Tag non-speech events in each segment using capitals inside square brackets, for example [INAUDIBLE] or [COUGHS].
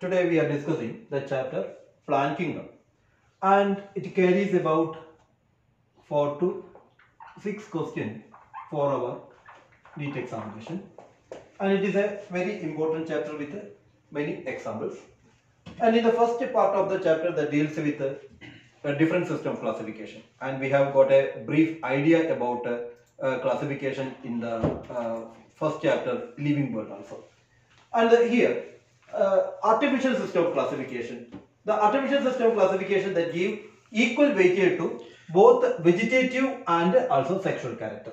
today we are discussing the chapter Plant Kingdom. And it carries about 4 to 6 questions for our NEET examination. And it is a very important chapter with many examples. And in the first part of the chapter that deals with uh, a different system classification. And we have got a brief idea about uh, uh, classification in the uh, first chapter living world also. And here uh, artificial system classification. The artificial system classification that give equal weightage to both vegetative and also sexual character.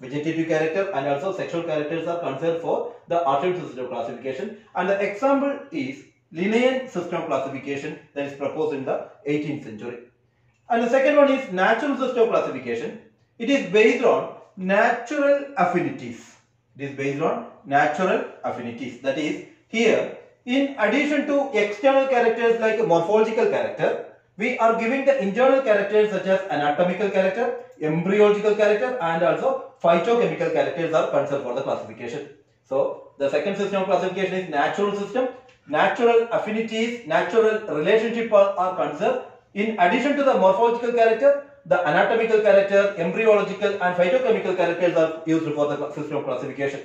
Vegetative character and also sexual characters are concerned for the artificial system classification. And the example is Linnaean system classification that is proposed in the 18th century. And the second one is natural system classification. It is based on natural affinities. It is based on natural affinities. That is here in addition to external characters like morphological character we are giving the internal characters such as anatomical character embryological character and also phytochemical characters are concerned for the classification. So the second system of classification is natural system. Natural affinities natural relationship are, are in addition to the morphological character the anatomical character embryological and phytochemical characters are used for the system of classification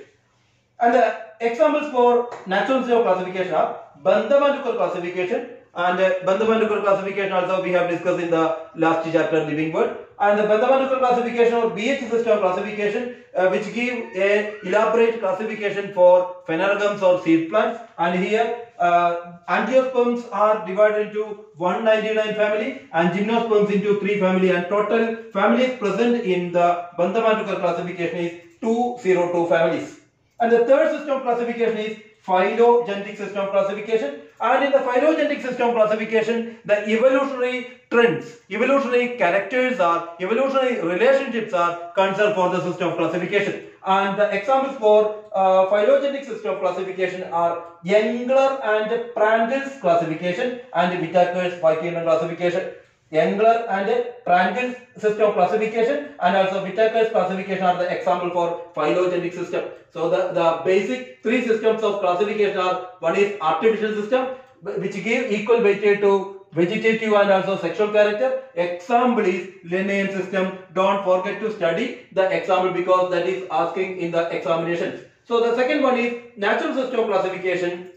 and the examples for natural system classification are Bentham and Hooker classification and uh, classification also we have discussed in the last chapter living world and the Bentham and Hooker classification or BH system classification uh, which give a elaborate classification for phanerogams or seed plants. And here uh, angiosperms are divided into 199 family and gymnosperms into 3 family. And total families present in the Bentham and Hooker classification is 202 families. And the third system of classification is phylogenetic system of classification. And in the phylogenetic system of classification, the evolutionary trends, evolutionary characters are, evolutionary relationships are concerned for the system of classification. And the examples for uh, phylogenetic system of classification are Engler and Prandtl classification and Whittaker's five kingdom classification. Engler and Prandtl system of classification and also Whittaker's classification are the example for phylogenetic system. So the, the basic three systems of classification are one is artificial system which give equal weightage to vegetative and also sexual character. Example is Linnaean system. Don't forget to study the example because that is asking in the examinations. So the second one is natural system of classification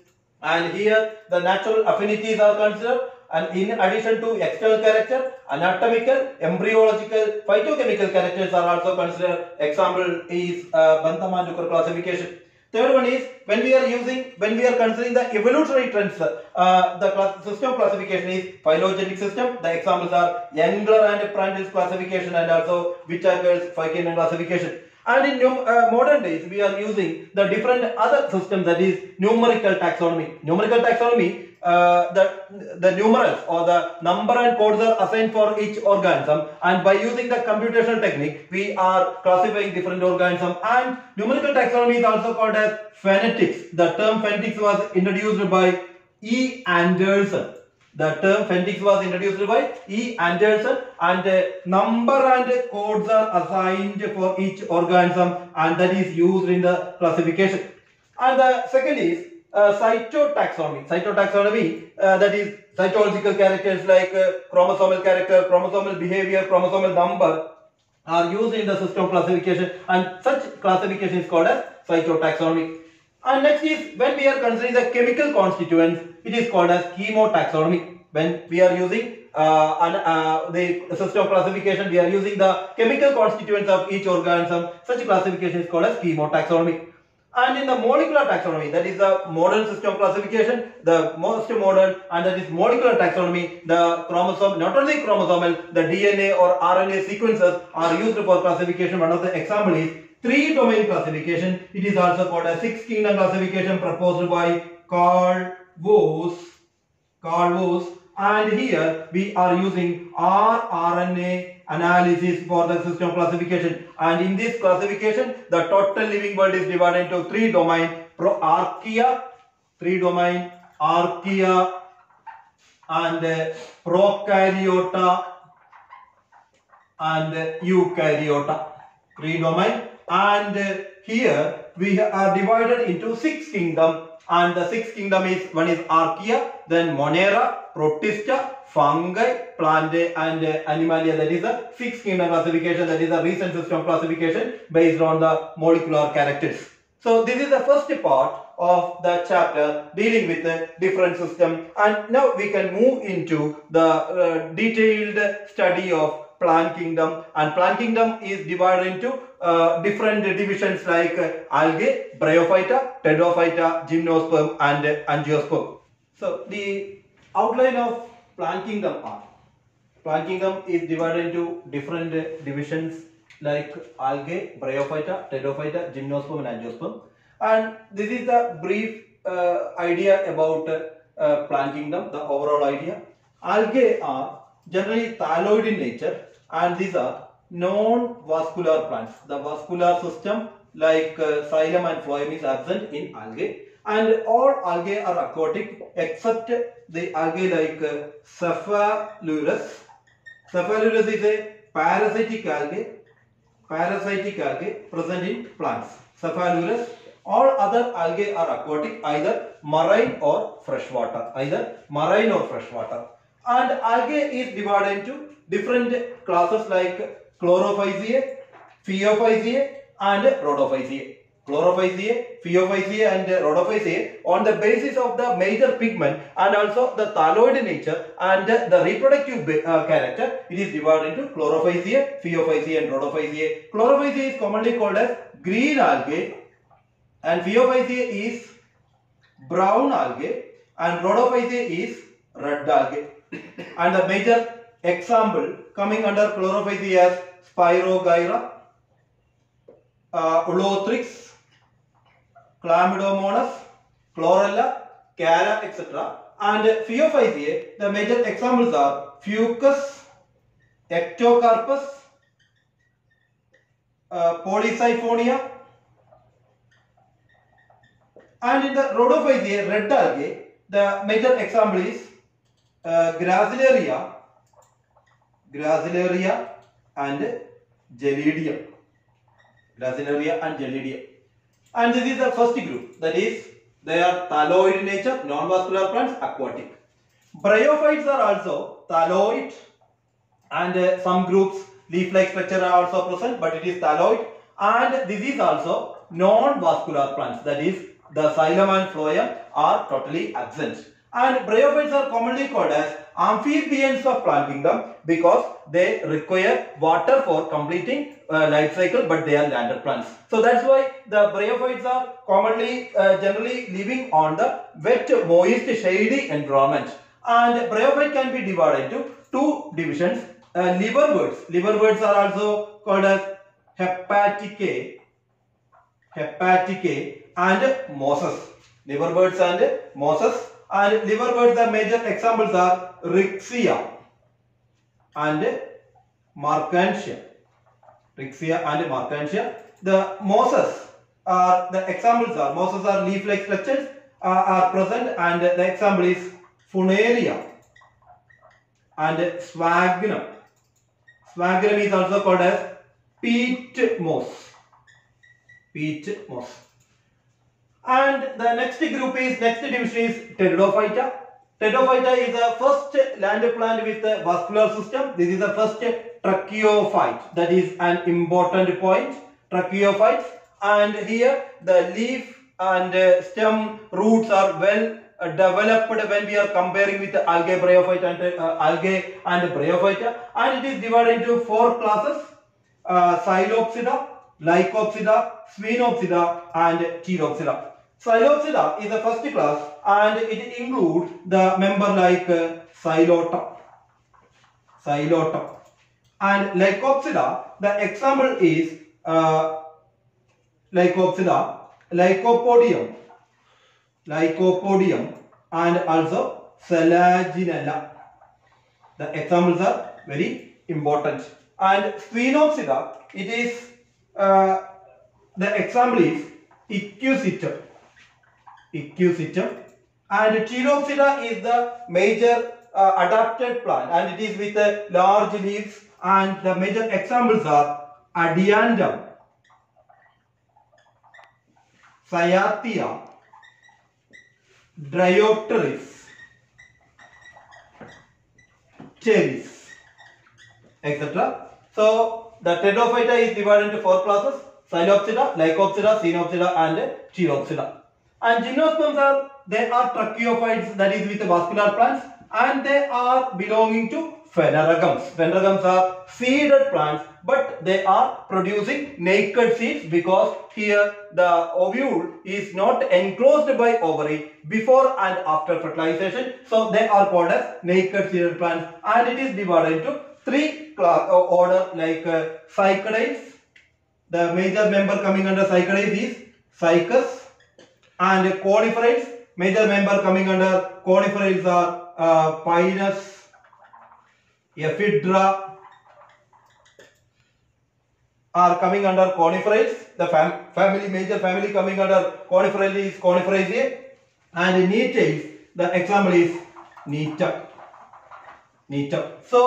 and here the natural affinities are considered and in addition to external character, anatomical, embryological, phytochemical characters are also considered. Example is uh, Bentham and Hooker classification. Third one is when we are using, when we are considering the evolutionary trends, uh, the class, system classification is phylogenetic system. The examples are Engler and Prandtl's classification and also Whittaker's five kingdom classification. And in uh, modern days, we are using the different other systems that is numerical taxonomy. Numerical taxonomy uh, the, the numerals or the number and codes are assigned for each organism and by using the computational technique we are classifying different organisms and numerical taxonomy is also called as phenetics. The term phenetics was introduced by E. Anderson. The term phenetics was introduced by E. Anderson and uh, number and codes are assigned for each organism and that is used in the classification. And the second is uh, cytotaxonomy. Cytotaxonomy uh, that is cytological characters like uh, chromosomal character, chromosomal behavior, chromosomal number are used in the system classification and such classification is called as cytotaxonomy. And next is when we are considering the chemical constituents, it is called as chemotaxonomy. When we are using uh, uh, the system of classification, we are using the chemical constituents of each organism. Such classification is called as chemotaxonomy. And in the molecular taxonomy, that is the modern system classification, the most modern and that is molecular taxonomy, the chromosome, not only chromosomal, the DNA or RNA sequences are used for classification. One of the example is three domain classification. It is also called a six kingdom classification proposed by Carl Woese. Carl Woese. And here we are using rRNA analysis for the system classification. And in this classification the total living world is divided into three domain pro archaea three domain archaea and uh, prokaryota and uh, eukaryota. Three domain. And uh, here we are divided into six kingdom. And the six kingdom is one is Archaea, then Monera, Protista, Fungi, Plantae, and Animalia. That is the sixth kingdom classification. That is the recent system classification based on the molecular characters. So this is the first part of the chapter dealing with the different system and now we can move into the uh, detailed study of plant kingdom and plant kingdom is divided into uh, different divisions like uh, algae, bryophyta, pteridophyta, gymnosperm and angiosperm. So the outline of plant kingdom are plant kingdom is divided into different divisions like algae, bryophyta, pteridophyta, gymnosperm and angiosperm and this is the brief uh, idea about uh, plant kingdom, the overall idea. Algae are generally thalloid in nature and these are non-vascular plants. The vascular system like uh, xylem and phloem is absent in algae and all algae are aquatic except the algae like uh, Cephalourus. Cephalourus is a parasitic algae, parasitic algae present in plants. Cephalourus all other algae are aquatic, either marine or freshwater. Either marine or freshwater. And algae is divided into different classes like chlorophyceae, phaeophyceae and rhodophyceae. Chlorophyceae, phaeophyceae and rhodophyceae on the basis of the major pigment and also the thalloid nature and the reproductive uh, character, it is divided into chlorophyceae, phaeophyceae and rhodophyceae. Chlorophyceae is commonly called as green algae and Phaeophyceae is brown algae and Rhodophyceae is red algae. [COUGHS] and the major example coming under Chlorophyceae as Spirogyra, uh, Chlamydomonas, Chlorella, Chara, etc. And Phaeophyceae, the major examples are Fucus, Ectocarpus, uh, and in the rhodophyceae, red algae, the major example is uh, Gracilaria, Gracilaria and Gelidium. Gracilaria and Gelidium. And this is the first group, that is, they are thalloid in nature, non-vascular plants, aquatic. Bryophytes are also thalloid and uh, some groups leaf-like structure are also present, but it is thalloid. And this is also non-vascular plants, that is the xylem and phloem are totally absent. And bryophytes are commonly called as amphibians of plant kingdom because they require water for completing uh, life cycle but they are landed plants. So that's why the bryophytes are commonly uh, generally living on the wet, moist, shady environment. And bryophyte can be divided into two divisions. Uh, liverworts. Liverworts are also called as hepaticae, hepaticae and mosses. Liverworts and mosses and liverworts the major examples are Riccia and Marchantia. Riccia and Marchantia. The mosses are the examples are mosses are leaf-like structures uh, are present and the example is Funaria and Sphagnum. Sphagnum is also called as peat moss. Peat moss. And the next group is, next division is Pteridophyta. Pteridophyta is the first land plant with a vascular system. This is the first tracheophyte. That is an important point. Tracheophytes. And here the leaf and stem roots are well developed when we are comparing with algae bryophyte and uh, algae and bryophyta and it is divided into four classes uh, Lycopsida, Sphenopsida and Pteropsida. Psilopsida is the first class and it includes the member like uh, Psilotum. Psilotum. And Lycopsida, the example is uh, Lycopsida, Lycopodium, Lycopodium and also Selaginella. The examples are very important. And Sphenopsida, it is, uh, the example is Equisetum. Equisetum. And Pteropsida is the major uh, adapted plant and it is with uh, large leaves and the major examples are Adiantum, Cyathea, Dryopteris, cherries, etc. So the Pteridophyta is divided into four classes: Psilopsida, Lycopsida, Sphenopsida, and Pteropsida. And gymnosperms are they are tracheophytes that is with vascular plants and they are belonging to phanerogams. Phanerogams are seeded plants but they are producing naked seeds because here the ovule is not enclosed by ovary before and after fertilization. So they are called as naked seeded plants and it is divided into three class, uh, order like uh. The major member coming under cycades is cycas and coniferates major member coming under coniferates are uh, pinus ephedra are coming under coniferates the fam family major family coming under coniferates is coniferaceae and nettae the example is netta netta so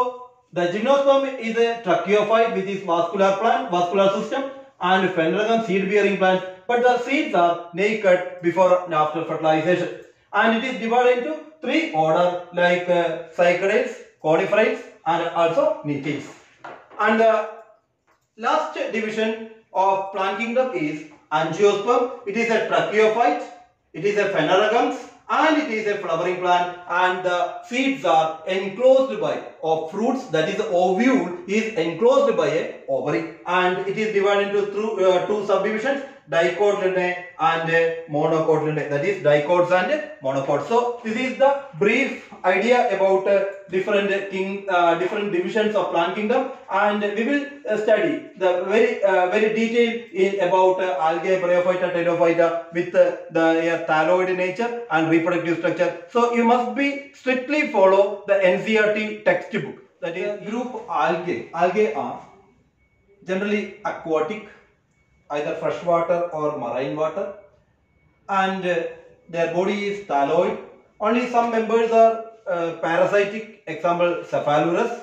the gymnosperm is a tracheophyte with its vascular plant vascular system and phanerogam seed bearing plants but the seeds are naked before and after fertilization and it is divided into three order like uh, cycades, and also nettae. And the last division of plant kingdom is angiosperm. It is a tracheophyte, it is a phanerogams and it is a flowering plant and the seeds are enclosed by or fruits that is ovule is enclosed by a ovary and it is divided into two, uh, two subdivisions dicotyledonate and monocotyledonate that is dicots and monocots. So this is the brief idea about uh, different king uh, different divisions of plant kingdom and we will uh, study the very uh, very detailed in about uh, algae, bryophyta, pteridophyta with the thalloid nature and reproductive structure. So you must be strictly follow the NCERT textbook that is group algae. Algae are generally aquatic either freshwater or marine water. And uh, their body is thalloid. Only some members are uh, parasitic, example Cephaleuros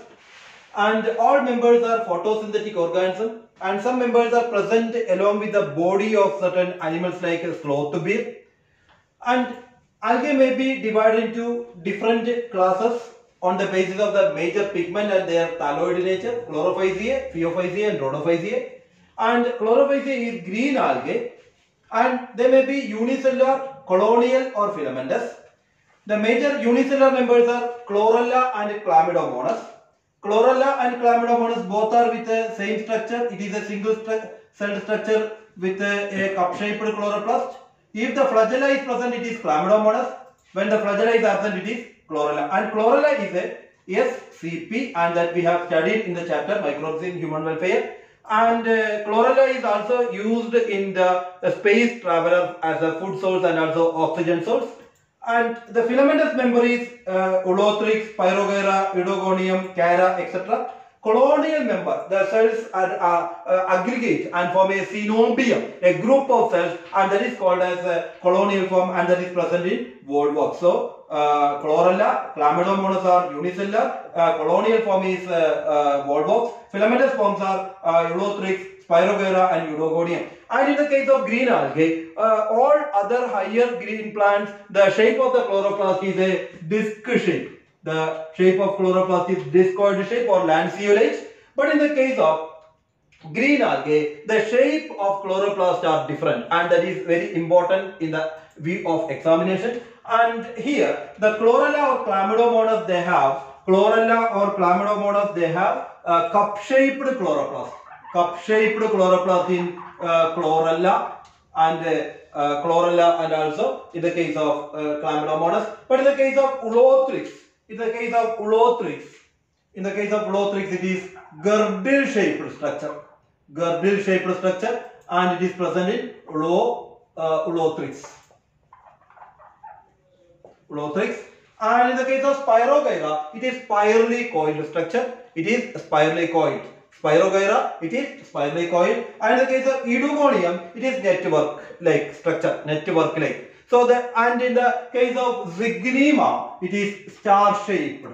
and all members are photosynthetic organisms and some members are present along with the body of certain animals like sloth bear. And algae may be divided into different classes on the basis of the major pigment and their thalloid nature, chlorophyceae, phaeophyceae and rhodophyceae and chlorophyceae is green algae and they may be unicellular, colonial or filamentous. The major unicellular members are chlorella and chlamydomonas. Chlorella and chlamydomonas both are with the same structure. It is a single stru cell structure with a, a cup-shaped chloroplast. If the flagella is present, it is chlamydomonas. When the flagella is absent, it is chlorella. And chlorella is a SCP and that we have studied in the chapter Microbes in Human Welfare and uh, chlorella is also used in the, space traveler as a food source and also oxygen source and the filamentous member is uh, Ulothrix, Spirogyra, Oedogonium, Chara, etc. Colonial member, the cells are, uh, aggregate and form a cenobium, a group of cells and that is called as a colonial form and that is present in work. So, chlorella, chlamydomonas are unicellular, colonial form is volvox, filamentous forms are Ulothrix, Spirogyra and Oedogonium. And in the case of green algae, uh, all other higher green plants, the shape of the chloroplast is a disc shape. The shape of chloroplast is discoid shape or lanceolate. But in the case of green algae, the shape of chloroplast are different and that is very important in the view of examination. And here, the chlorella or chlamydomonas they have, chlorella or chlamydomonas they have uh, cup-shaped chloroplast. Cup-shaped chloroplast in uh, chlorella and uh, uh, chlorella and also in the case of uh, chlamydomonas. But in the case of ulothrix, in the case of ulothrix, in the case of ulothrix it is girdle shaped structure. Girdle shaped structure and it is present in ulo, uh. Ulothrix. And in the case of Spirogyra, it is spirally coiled structure. It is spirally coiled. Spirogyra, it is spirally coiled. And in the case of Oedogonium, it is network like structure, network like. So the and in the case of Zygnema, it is star shaped.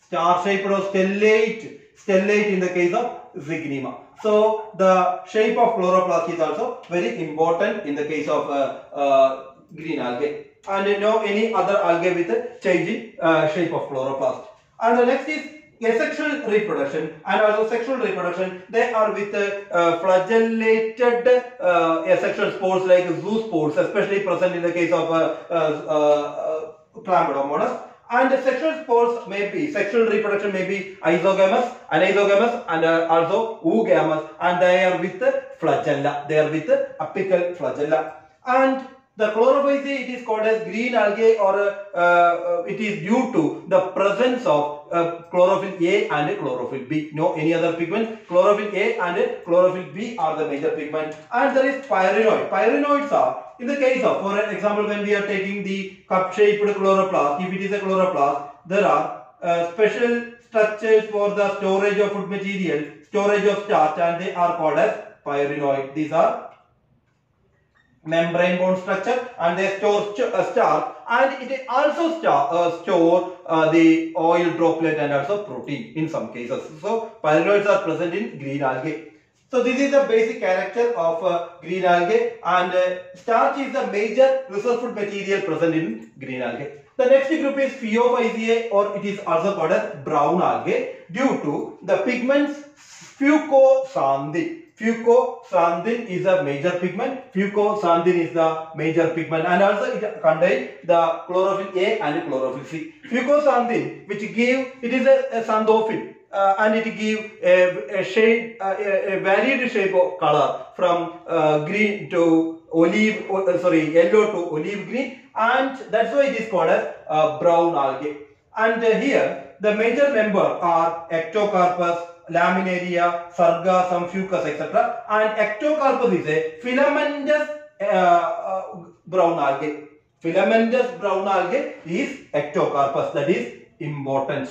Star shaped or stellate, stellate in the case of Zygnema. So the shape of chloroplast is also very important in the case of uh, uh, green algae. And no any other algae with changing uh, shape of chloroplast. And the next is asexual reproduction and also sexual reproduction. They are with uh, flagellated uh, asexual spores like zoospores, especially present in the case of uh, uh, uh, Chlamydomonas. And sexual spores may be, sexual reproduction may be isogamous, anisogamous and uh, also oogamous and they are with flagella. They are with apical flagella. And the chlorophyll it is called as green algae or uh, uh, it is due to the presence of uh, chlorophyll A and chlorophyll B. No any other pigment. Chlorophyll A and chlorophyll B are the major pigment. And there is pyrenoid. Pyrenoids are in the case of, for example, when we are taking the cup-shaped chloroplast, if it is a chloroplast, there are uh, special structures for the storage of food material, storage of starch, and they are called as pyrenoid. These are membrane bone structure and they store st uh, starch and it also uh, store uh, the oil droplet and also protein in some cases. So pyrenoids are present in green algae. So this is the basic character of uh, green algae and uh, starch is the major reserve food material present in green algae. The next group is Phaeophyceae or it is also called as brown algae due to the pigments fucoxanthin. Fucoxanthin is a major pigment. Fucoxanthin is the major pigment and also it contains the chlorophyll A and chlorophyll C. Fucoxanthin which give, it is a, a xanthophyll uh, and it give a, a shade, uh, a, a varied shape of color from uh, green to olive, uh, sorry, yellow to olive green and that's why it is called as uh, brown algae. And here the major member are Ectocarpus, Laminaria, Sargassum, Fucus, etc. And Ectocarpus is a filamentous uh, uh, brown algae. Filamentous brown algae is Ectocarpus, that is important.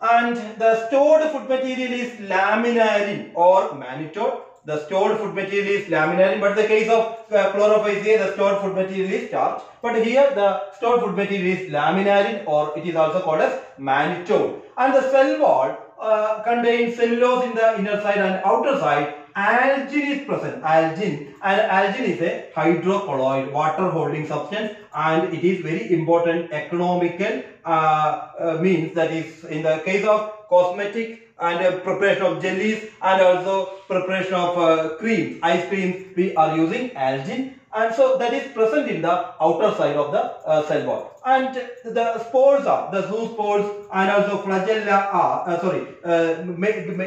And the stored food material is laminarin or mannitode. The stored food material is laminarin, but the case of uh, the stored food material is starch. But here the stored food material is laminarin or it is also called as mannitol. And the cell wall uh, contains cellulose in the inner side and outer side. Algin is present. Algin and algin is a hydrocolloid water holding substance and it is very important economical uh, uh, means that is in the case of cosmetic and uh, preparation of jellies and also preparation of uh, cream, ice creams, we are using algin and so that is present in the outer side of the uh, cell wall. And the spores are, the zoospores and also flagella are, uh, sorry, uh,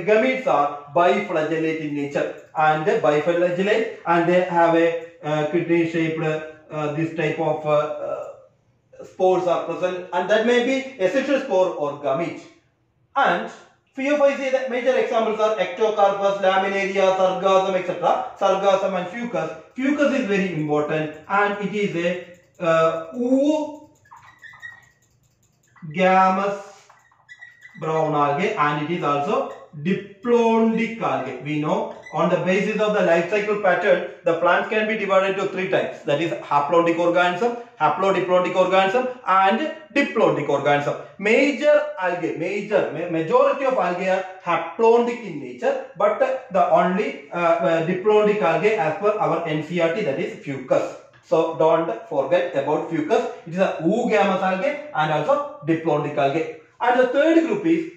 gametes are biflagellate in nature and they biflagellate and they have a uh, kidney shaped uh, this type of uh, uh, spores are present and that may be asexual spore or gamete. And Phaeophyceae, the major examples are Ectocarpus, Laminaria, Sargassum, etc. Sargassum and Fucus. Fucus is very important and it is a uh, oogamous brown algae and it is also diplontic algae. We know on the basis of the life cycle pattern, the plants can be divided into three types. That is haplontic organism, haplodiplontic organism and diplontic organism. Major algae, major, majority of algae are haplontic in nature but the only uh, uh, diplontic algae as per our NCERT that is fucus. So don't forget about fucus. It is a oogamous algae and also diplontic algae. And the third group is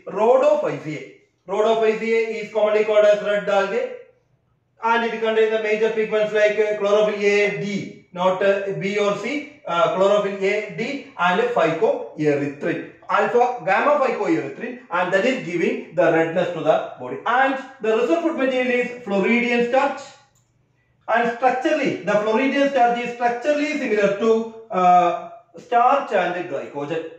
Rhodophyceae. Rhodophyceae is commonly called as red algae and it contains the major pigments like chlorophyll A, D, not B or C, uh, chlorophyll A, D and phycoerythrin. Alpha gamma phycoerythrin and that is giving the redness to the body. And the reserve food material is Floridean starch and structurally the Floridean starch is structurally similar to uh, starch and glycogen.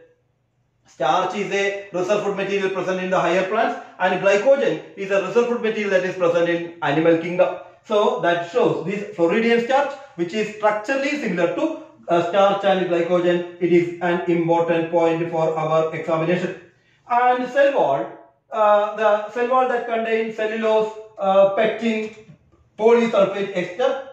Starch is a reserve food material present in the higher plants and glycogen is a reserve food material that is present in animal kingdom. So that shows this Floridean starch which is structurally similar to uh, starch and glycogen. It is an important point for our examination. And cell wall, uh, the cell wall that contains cellulose, uh, pectin, polysulfate ester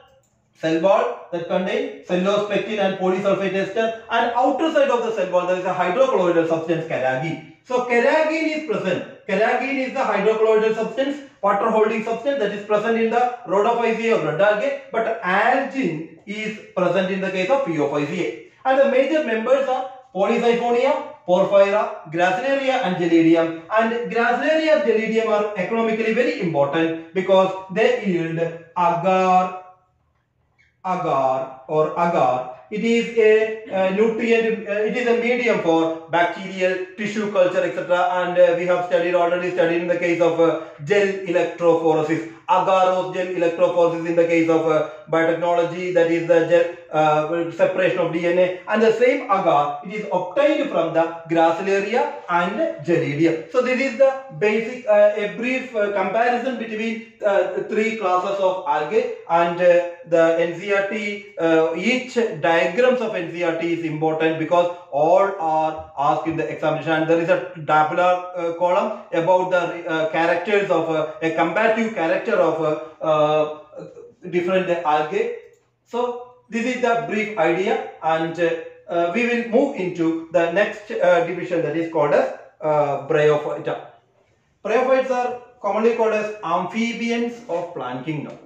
cell wall that contain cellulose, and polysulfate ester and outer side of the cell wall there is a hydrocolloidal substance carrageen. So carrageen is present. Carrageen is the hydrocolloidal substance, water holding substance that is present in the rhodophyceae or red algae, but algin is present in the case of Phaeophyceae. And the major members are Polysiphonia, Porphyra, Gracilaria and Gelidium. And Gracilaria and Gelidium are economically very important because they yield agar, agar or agar. It is a nutrient, uh, it is a medium for bacterial tissue culture etc. And uh, we have studied already studied in the case of uh, gel electrophoresis agarose gel electrophoresis in the case of uh, biotechnology that is the gel uh, separation of DNA and the same agar it is obtained from the gracilaria and gelidium. So this is the basic uh, a brief uh, comparison between uh, three classes of algae and uh, the NCERT each diagrams of NCERT is important because all are asked in the examination and there is a tabular uh, column about the uh, characters of uh, a comparative character of uh, uh, different algae. So this is the brief idea and uh, we will move into the next division that is called as Bryophyta. Bryophytes are commonly called as amphibians of plant kingdom.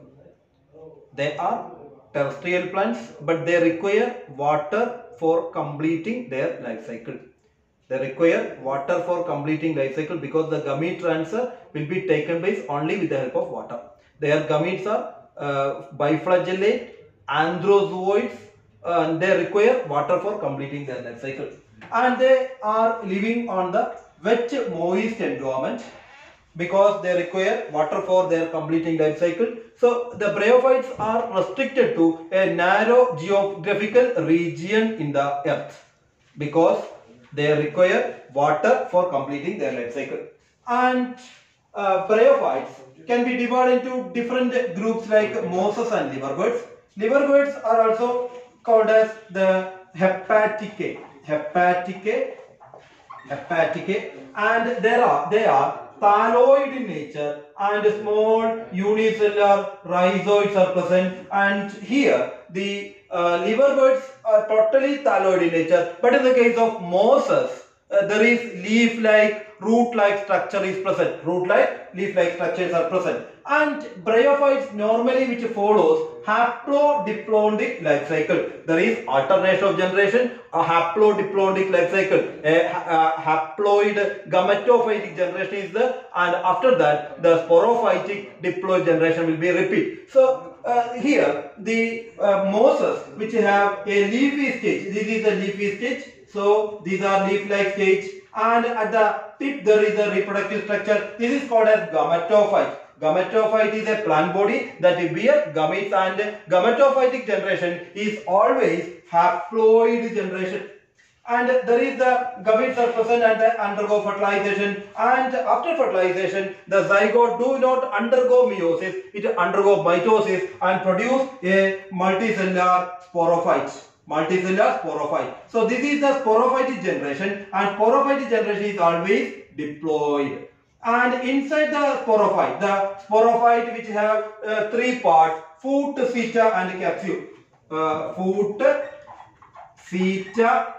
They are terrestrial plants but they require water for completing their life cycle. They require water for completing life cycle because the gamete transfer will be taken place only with the help of water. Their gametes are uh, biflagellate, antherozoids uh, and they require water for completing their life cycle. And they are living on the wet moist environment because they require water for their completing life cycle. So the bryophytes are restricted to a narrow geographical region in the earth because they require water for completing their life cycle. And uh, bryophytes can be divided into different groups like mosses and liverworts. Liverworts are also called as the hepaticae. Hepaticae hepaticae and there are they are thalloid in nature and small unicellular rhizoids are present and here the uh, liverworts are totally thalloid in nature. But in the case of mosses uh, there is leaf like root like structure is present. Root like leaf like structures are present. And bryophytes normally which follows haplodiplontic life cycle. There is alternation of generation a haplodiplontic life cycle. A, ha- a haploid gametophytic generation is there and after that the sporophytic diploid generation will be repeat. So uh, here the uh, mosses which have a leafy stage this is the leafy stage so these are leaf-like stage and at the tip there is a reproductive structure. This is called as gametophyte. Gametophyte is a plant body that bear gametes and gametophytic generation is always haploid generation. And there is the gametes are present and they undergo fertilization and after fertilization the zygote do not undergo meiosis, it undergo mitosis and produce a multicellular sporophyte multicellular sporophyte. So this is the sporophytic generation and sporophytic generation is always diploid. And inside the sporophyte, the sporophyte which have uh, three parts, foot, seta and capsule. Uh, foot, seta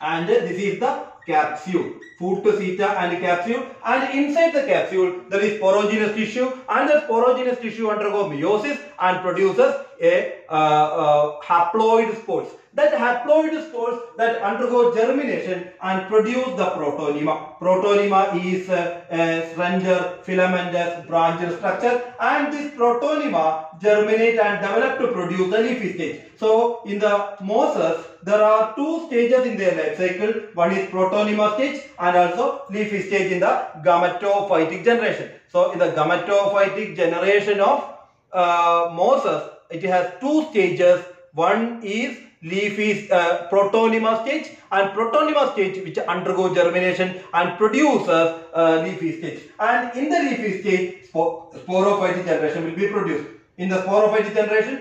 and this is the capsule. Foot, seta and capsule and inside the capsule there is sporogenous tissue and the sporogenous tissue undergo meiosis and produces a uh, haploid spores that haploid spores that undergo germination and produce the protonema. Protonema is uh, a slender filamentous branched structure and this protonema germinate and develop to produce the leafy stage. So in the mosses there are two stages in their life cycle. One is protonema stage and also leafy stage in the gametophytic generation. So in the gametophytic generation of uh, mosses it has two stages. One is leafy uh, protonema stage and protonema stage which undergo germination and produces uh, leafy stage and in the leafy stage spor sporophytic generation will be produced in the sporophytic generation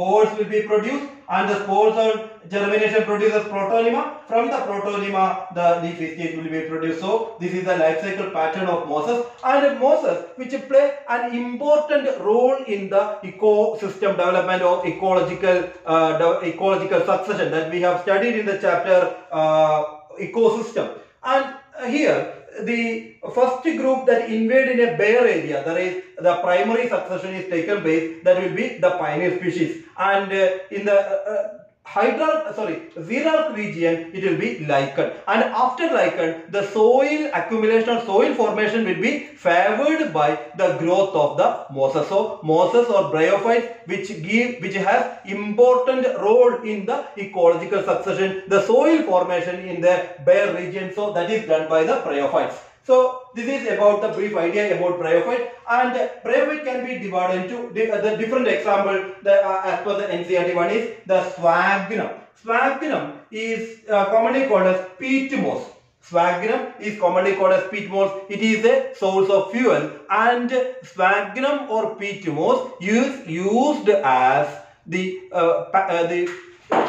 spores will be produced and the spores on germination produces protonema. From the protonema the leafy stage will be produced. So this is the life cycle pattern of mosses and mosses which play an important role in the ecosystem development or ecological uh, ecological succession that we have studied in the chapter uh, ecosystem. And here the first group that invade in a bare area, that is the primary succession is taken place, that will be the pioneer species. And uh, in the uh, hydral, sorry, xeral region, it will be lichen. And after lichen, the soil accumulation or soil formation will be favored by the growth of the mosses. So, mosses or bryophytes which give, which has important role in the ecological succession, the soil formation in the bare region. So, that is done by the bryophytes. So this is about the brief idea about bryophyte and bryophyte can be divided into uh, the different example the, uh, as per the NCERT one is the sphagnum. Sphagnum is uh, commonly called as peat moss. Sphagnum is commonly called as peat moss. It is a source of fuel and sphagnum or peat moss is used as the uh, uh, the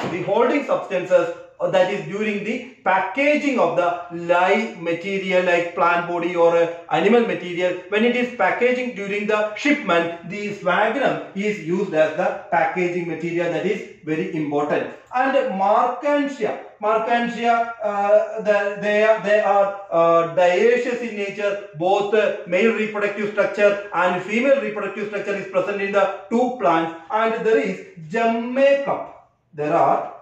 the holding substances that is during the packaging of the live material like plant body or uh, animal material. When it is packaging during the shipment the sphagnum is used as the packaging material that is very important. And marchantia marchantia uh, the, they are they are uh, dioecious in nature. Both uh, male reproductive structure and female reproductive structure is present in the two plants. And there is gemme cup there are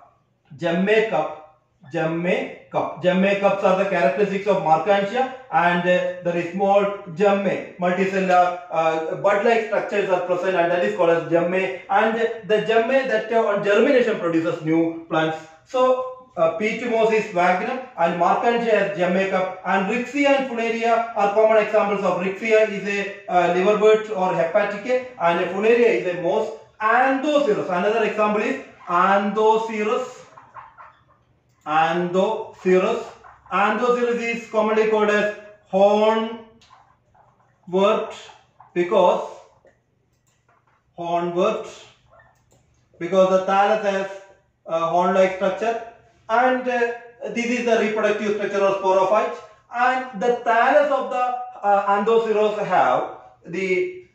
Gemme cup, Gemme cup. Gemme cups are the characteristics of Marchantia and uh, there is small Gemme, multicellular uh, bud-like structures are present and that is called as Gemme and the Gemme that uh, on germination produces new plants. So uh, peat moss is Sphagnum and Marchantia has Gemme cup and Riccia and Funaria are common examples of Riccia is a uh, liverwort or hepatica and Funaria is a moss. Anthoceros, another example is Anthoceros Anthoceros. Anthoceros is commonly called as hornwort because hornwort because the thallus has a horn-like structure and uh, this is the reproductive structure of sporophyte and the thallus of the uh, have the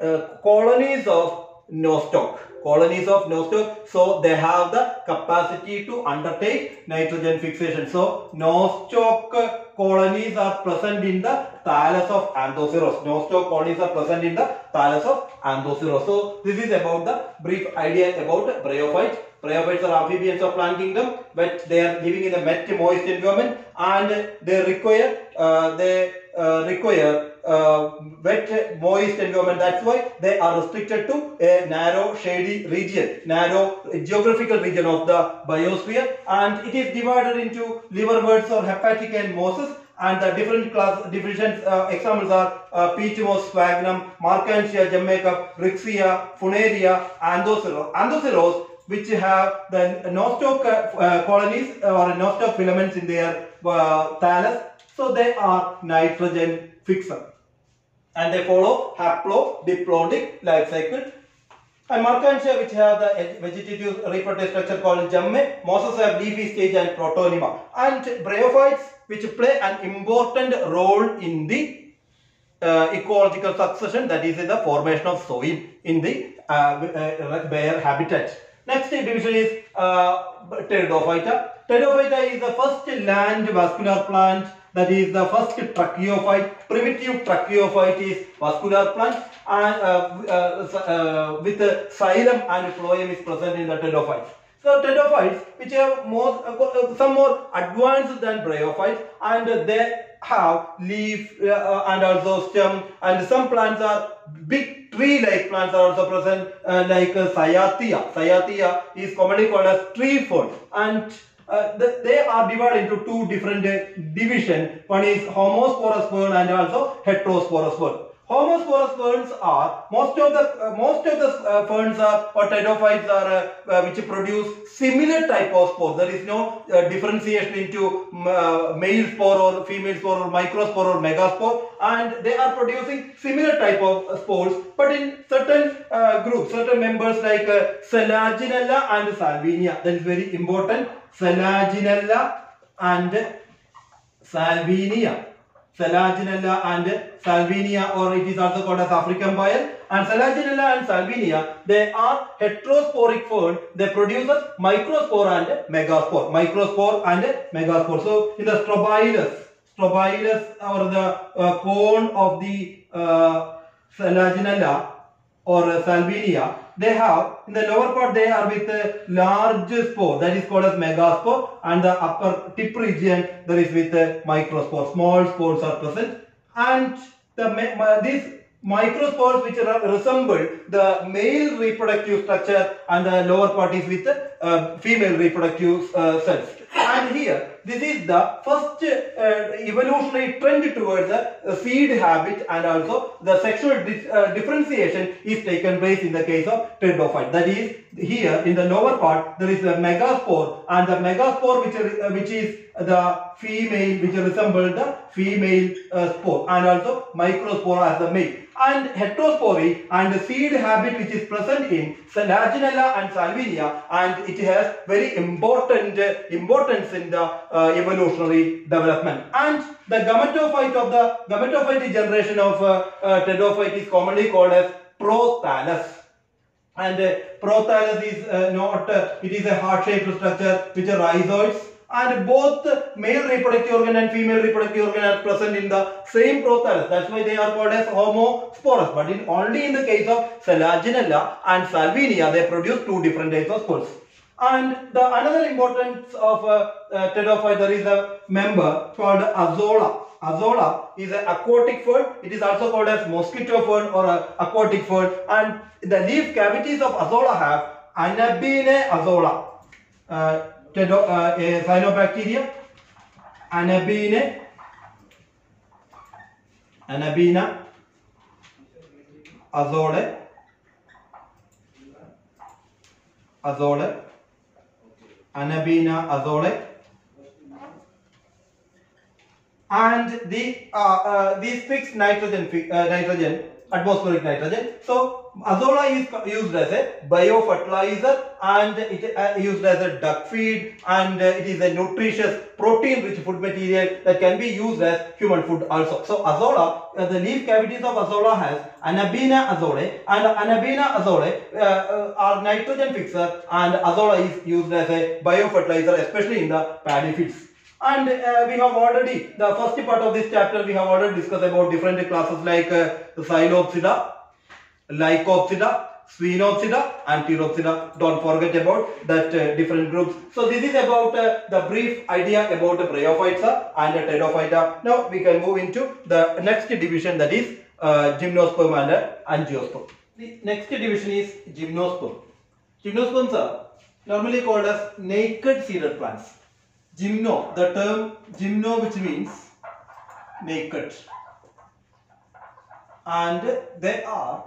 uh, colonies of nostoc colonies of nostoc so they have the capacity to undertake nitrogen fixation. So nostoc colonies are present in the thallus of anthoceros nostoc colonies are present in the thallus of anthoceros so this is about the brief idea about bryophyte. Bryophytes are amphibians of plant kingdom but they are living in a wet moist environment and they require uh, they uh, require uh, wet moist environment. That's why they are restricted to a narrow shady region narrow geographical region of the biosphere. And it is divided into liverworts or hepatic and mosses. And the different class divisions uh, examples are uh, peat moss, Sphagnum, Marchantia, Jamaica, Riccia, Funaria, Anthoceros. Anthoceros which have the nostoc uh, colonies or nostoc filaments in their uh, thallus so they are nitrogen fixer and they follow haplodiplontic life cycle. And Marchantia which have the vegetative reproductive structure called gemme, mosses have leafy stage and protonema. And bryophytes which play an important role in the uh, ecological succession that is the formation of soil in the uh, uh, bare habitat. Next division is uh, Pteridophyta. Pteridophyta is the first land vascular plant that is the first tracheophyte. Primitive tracheophyte is vascular plant and uh, uh, uh, with xylem and phloem is present in the pteridophytes. So pteridophytes which have more uh, some more advanced than bryophytes and they have leaf uh, and also stem and some plants are big tree-like plants are also present uh, like uh, cyathea. Cyathea is commonly called as tree fern and uh, the, they are divided into two different uh, division. One is homosporous fern and also heterosporous fern. Homosporous ferns are most of the uh, most of the uh, ferns are or pteridophytes are uh, uh, which produce similar type of spores. There is no uh, differentiation into uh, male spore or female spore or microspore or megaspore, and they are producing similar type of spores. But in certain groups, certain members like Selaginella and Salvinia, that is very important. Selaginella and Salvinia. Selaginella and Salvinia or it is also called as African payal. And Selaginella and Salvinia they are heterosporic fern they produce a microspore and megaspore. Microspore and megaspore. So in the strobilus strobilus or the uh, cone of the uh, Selaginella or uh, Salvinia, they have in the lower part they are with a large spore that is called as megaspore and the upper tip region there is with a microspore. Small spores are present and the these microspores which are resemble the male reproductive structure and the lower part is with uh, female reproductive uh, cells. And here, this is the first uh, evolutionary trend towards the seed habit and also the sexual uh, differentiation is taken place in the case of pteridophyte. That is, here in the lower part there is a megaspore and the megaspore which, uh, which is the female which resembles the female uh, spore and also microspore as the male and heterospory and the seed habit which is present in Selaginella and Salvinia and it has very important uh, importance in the uh, evolutionary development. And the gametophyte of the gametophyte generation of uh, uh, is commonly called as prothallus. And uh, prothallus is uh, not uh, it is a heart shaped structure which are rhizoids. And both male reproductive organ and female reproductive organ are present in the same prothallus. That's why they are called as homosporous. But in only in the case of selaginella and salvinia they produce two different types of spores and the another importance of uh, uh, pteridophyte there is a member called azolla. Azolla is an aquatic fern. It is also called as mosquito fern or aquatic fern. And the leaf cavities of Azolla have Anabaena azollae, uh, ptedo- uh, a cyanobacteria, Anabaena, Anabaena azollae, azole, Anabaena azollae, and the uh, uh, these fixed nitrogen uh, nitrogen atmospheric nitrogen. So azolla is used as a biofertilizer and it uh, used as a duck feed and uh, it is a nutritious protein rich food material that can be used as human food also. So azolla uh, the leaf cavities of azolla has anabaena azollae and anabaena azollae are nitrogen fixer and azolla is used as a biofertilizer especially in the paddy fields. And uh, we have already, the first part of this chapter, we have already discussed about different classes like uh, Lycopsida, Sphenopsida and Pteropsida. Don't forget about that uh, different groups. So this is about uh, the brief idea about the Bryophytes uh, and the Pteridophyta. Now we can move into the next division that is uh, Gymnosperm and uh, Angiosperm. The next division is Gymnosperm. Gymnosperms are normally called as naked seeded plants. Gymno, the term gymno which means naked. And they are,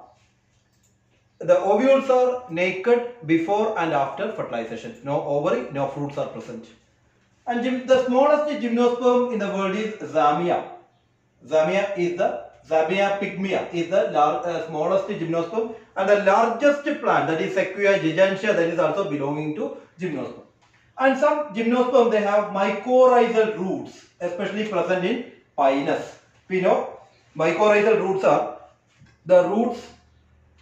the ovules are naked before and after fertilization. No ovary, no fruits are present. And the smallest gymnosperm in the world is Zamia. Zamia is the Zamia pygmaea is the uh, smallest gymnosperm and the largest plant that is Sequoia gigantea that is also belonging to gymnosperm. And some gymnosperm they have mycorrhizal roots especially present in pinus. We know mycorrhizal roots are the roots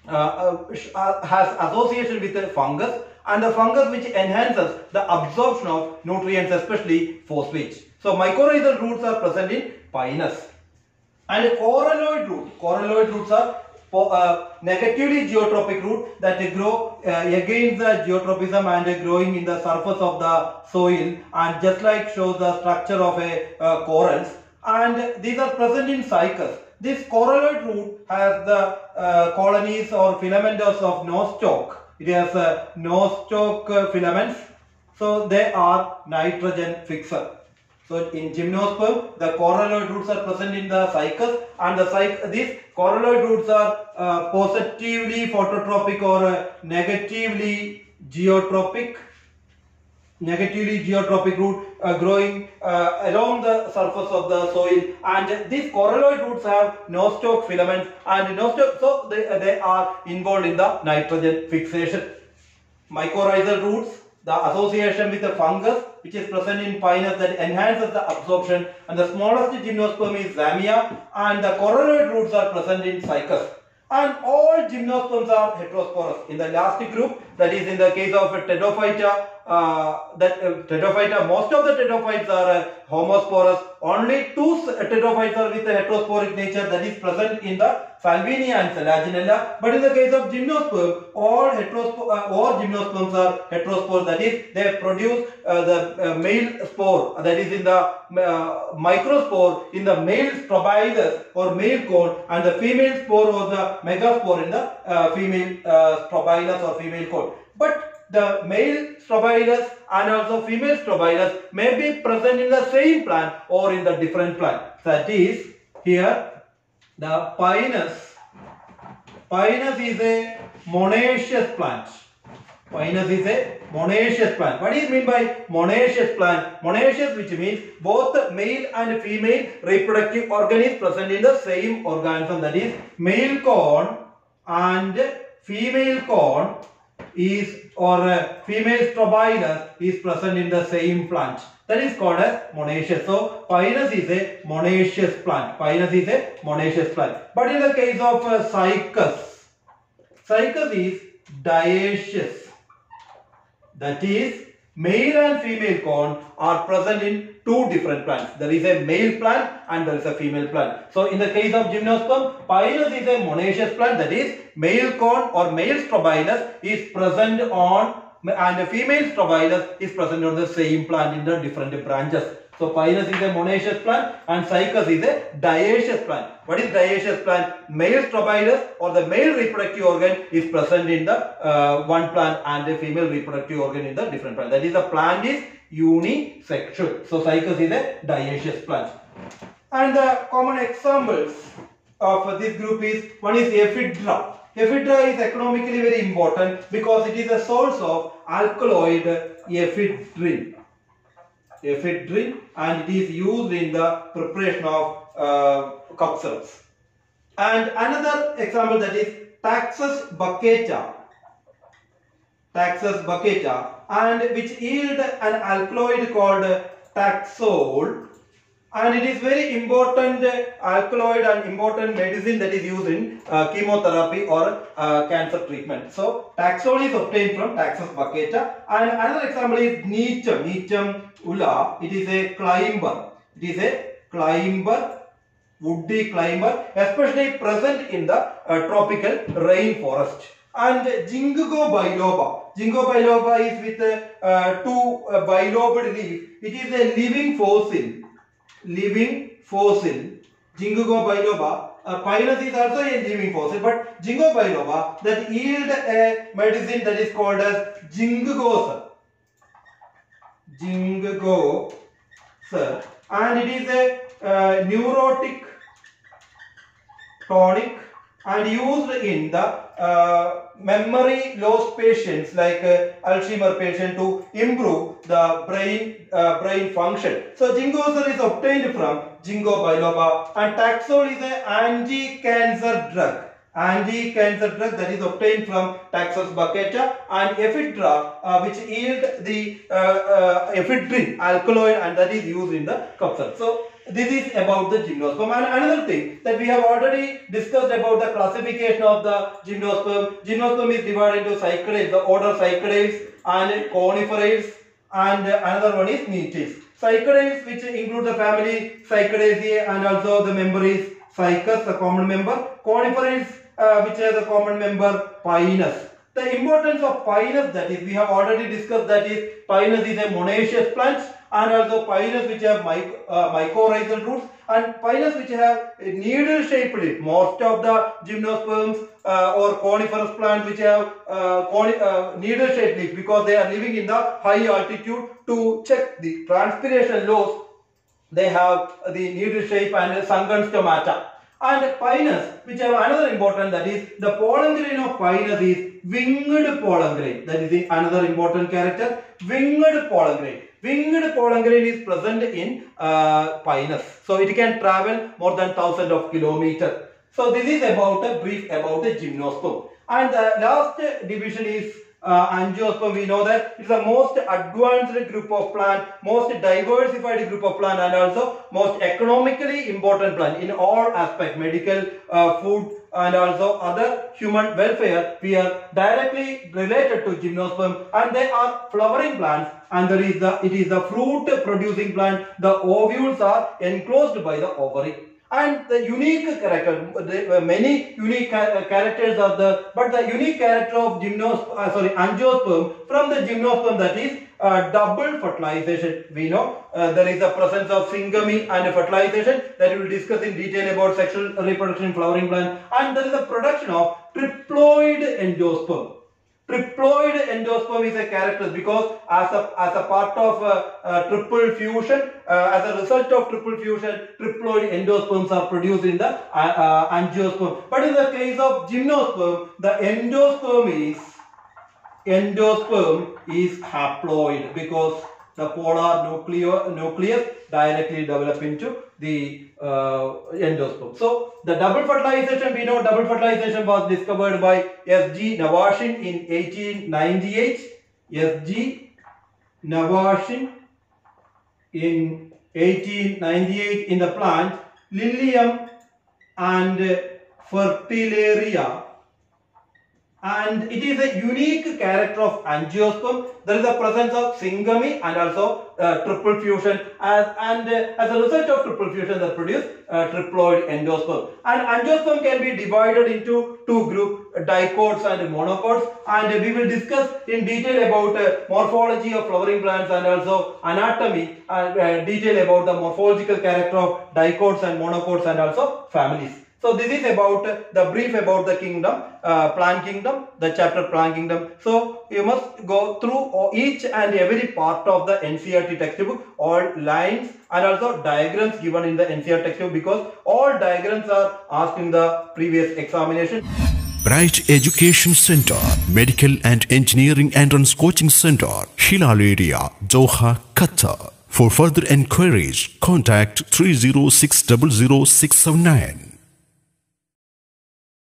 has association with the fungus and the fungus which enhances the absorption of nutrients especially phosphates. So mycorrhizal roots are present in pinus. And coralloid root, coralloid roots are uh, negatively geotropic root that grow uh, against the geotropism and uh, growing in the surface of the soil and just like shows the structure of a uh, corals and these are present in cycas. This coralloid root has the uh, colonies or filamentous of nostoc. It has uh, nostoc filaments so they are nitrogen fixer. So in gymnosperm, the coralloid roots are present in the cycas and the cyc these coralloid roots are uh, positively phototropic or uh, negatively geotropic negatively geotropic root uh, growing uh, along the surface of the soil. And these coralloid roots have nostoc filaments and nostoc so they, they are involved in the nitrogen fixation. Mycorrhizal roots the association with the fungus which is present in pinus that enhances the absorption. And the smallest gymnosperm is zamia and the coralloid roots are present in cycas and all gymnosperms are heterosporous. In the last group that is in the case of a pteridophyta uh, that uh, pteridophyta, most of the pteridophytes are uh, homosporous. Only two s- pteridophytes are with a heterosporic nature that is present in the Salvinia and Selaginella. But in the case of gymnosperm, all uh, all gymnosperms are heterospores. That is, they produce uh, the uh, male spore that is in the uh, microspore in the male strobilus or male cone and the female spore or the megaspore in the uh, female uh, strobilus or female cone. But the male strobilus and also female strobilus may be present in the same plant or in the different plant. That is, here the pinus. Pinus is a monoecious plant. Pinus is a monoecious plant. What do you mean by monoecious plant? Monoecious which means both male and female reproductive organ is present in the same organism that is male cone and female cone is or uh, female strobilus is present in the same plant. That is called as monoecious. So pinus is a monoecious plant. Pinus is a monoecious plant. But in the case of uh, cycas, cycas is dioecious. That is, male and female cone are present in two different plants. There is a male plant and there is a female plant. So, in the case of gymnosperm, Pinus is a monoecious plant. That is, male cone or male strobilus is present on and female strobilus is present on the same plant in the different branches. So Pinus is a monoecious plant and Cycas is a dioecious plant. What is dioecious plant? Male strobilus or the male reproductive organ is present in the uh, one plant and the female reproductive organ in the different plant. That is the plant is unisexual. So Cycas is a dioecious plant. And the common examples of this group is one is Ephedra. Ephedra is economically very important because it is a source of alkaloid ephedrine ephedrine and it is used in the preparation of uh, syrups. And another example that is Taxus baccata. Taxus baccata and which yield an alkaloid called taxol and it is very important uh, alkaloid and important medicine that is used in uh, chemotherapy or uh, cancer treatment. So taxol is obtained from Taxus baccata and another example is Gnetum, Gnetum ula. It is a climber. It is a climber, woody climber, especially present in the uh, tropical rainforest. And Ginkgo biloba. Ginkgo biloba is with uh, two uh, bilobed leaf. It is a living fossil living fossil. Ginkgo biloba. Uh, Pinus is also a living fossil, but Ginkgo biloba that yield a medicine that is called as Jingosa. Jingo, sir, and it is a uh, neurotic tonic and used in the uh, memory loss patients like uh, Alzheimer patient to improve the brain uh, brain function. So Jingosal is obtained from Ginkgo biloba and Taxol is an anti-cancer drug. Anti-cancer drug that is obtained from Taxus baccata and ephedra uh, which yield the uh, uh, ephedrine alkaloid and that is used in the syrup. So this is about the gymnosperm and another thing that we have already discussed about the classification of the gymnosperm. Gymnosperm is divided into cycades, the order cycades and coniferates and another one is Gnetales. Cycades which include the family Cycadaceae and also the member is Cycas, the common member. Coniferates uh, which are the common member Pinus. The importance of Pinus that is we have already discussed that is Pinus is a monoecious plant and also Pinus which have uh, mycorrhizal roots and Pinus which have needle shaped leaf. Most of the gymnosperms uh, or coniferous plants which have uh, uh, needle shaped leaf because they are living in the high altitude to check the transpiration loss they have the needle shape and sunken stomata. And Pinus, which have another important that is the pollen grain of Pinus is winged pollen grain. That is the another important character. Winged pollen grain. Winged pollen is present in uh, Pinus. So it can travel more than thousand of kilometers. So this is about a brief about the gymnosperm. And the last division is uh, angiosperm, we know that it's the most advanced group of plant, most diversified group of plant and also most economically important plant in all aspects, medical, uh, food and also other human welfare. We are directly related to gymnosperm and they are flowering plants and there is the, it is the fruit producing plant. The ovules are enclosed by the ovary and the unique character the, uh, many unique characters of the but the unique character of gymnosperm uh, sorry angiosperm from the gymnosperm that is uh, double fertilization. We know uh, there is a presence of syngamy and fertilization that we will discuss in detail about sexual reproduction in flowering plant. And there is a production of triploid endosperm Triploid endosperm is a character because as a, as a part of uh, uh, triple fusion, uh, as a result of triple fusion, triploid endosperms are produced in the uh, angiosperm. But in the case of gymnosperm, the endosperm is endosperm is haploid because the polar nucleo, nucleus directly develop into the uh, endosperm. So the double fertilization, we know double fertilization was discovered by S.G. Navashin in 1898. S.G. Navashin in 1898 in the plant Lilium and Fritillaria and it is a unique character of angiosperm. There is a presence of syngamy and also uh, triple fusion as and uh, as a result of triple fusion they produce uh, triploid endosperm. And angiosperm can be divided into two groups dicots and monocots and we will discuss in detail about uh, morphology of flowering plants and also anatomy and uh, detail about the morphological character of dicots and monocots and also families. So this is about uh, the brief about the kingdom, uh, plant kingdom, the chapter plant kingdom. So you must go through each and every part of the NCERT textbook, all lines and also diagrams given in the NCERT textbook because all diagrams are asked in the previous examination. Bright Education Center, Medical and Engineering Entrance Coaching Center, Hilal area, Doha, Qatar. For further enquiries, contact 306 00679.